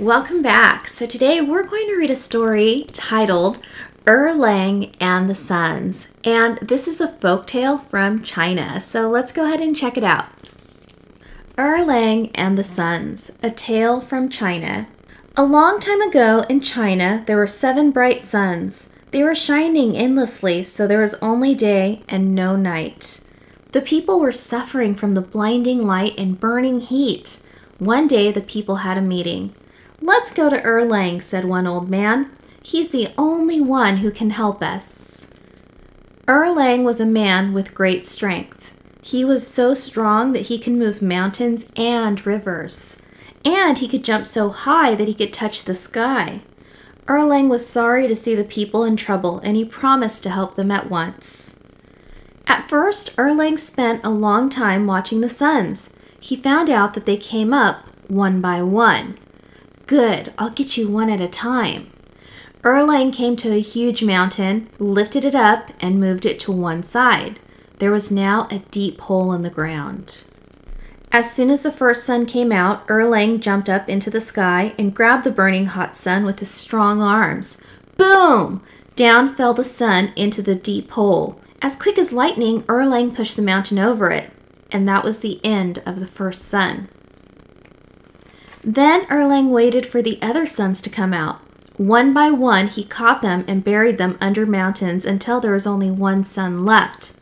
Welcome back. So today we're going to read a story titled Erlang and the Suns. And this is a folk tale from China. So let's go ahead and check it out. Erlang and the Suns, a tale from China. A long time ago in China, there were seven bright suns. They were shining endlessly, so there was only day and no night. The people were suffering from the blinding light and burning heat. One day, the people had a meeting. Let's go to Erlang, said one old man. He's the only one who can help us. Erlang was a man with great strength. He was so strong that he could move mountains and rivers. And he could jump so high that he could touch the sky. Erlang was sorry to see the people in trouble and he promised to help them at once. At first, Erlang spent a long time watching the suns. He found out that they came up one by one. Good, I'll get you one at a time. Erlang came to a huge mountain, lifted it up, and moved it to one side. There was now a deep hole in the ground. As soon as the first sun came out, Erlang jumped up into the sky and grabbed the burning hot sun with his strong arms. Boom! Down fell the sun into the deep hole. As quick as lightning, Erlang pushed the mountain over it, and that was the end of the first sun. Then Erlang waited for the other suns to come out. One by one, he caught them and buried them under mountains until there was only one sun left.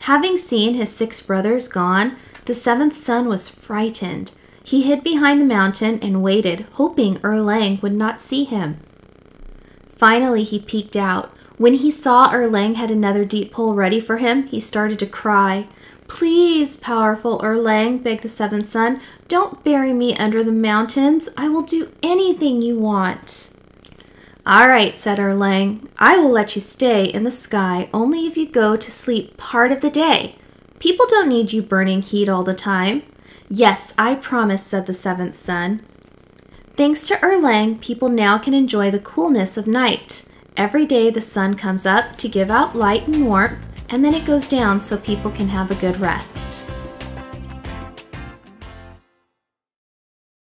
Having seen his six brothers gone, the seventh sun was frightened. He hid behind the mountain and waited, hoping Erlang would not see him. Finally, he peeked out. When he saw Erlang had another deep hole ready for him, he started to cry. Please, powerful Erlang, begged the seventh sun, don't bury me under the mountains. I will do anything you want. All right, said Erlang. I will let you stay in the sky only if you go to sleep part of the day. People don't need you burning heat all the time. Yes, I promise, said the seventh sun. Thanks to Erlang, people now can enjoy the coolness of night. Every day the sun comes up to give out light and warmth, and then it goes down so people can have a good rest.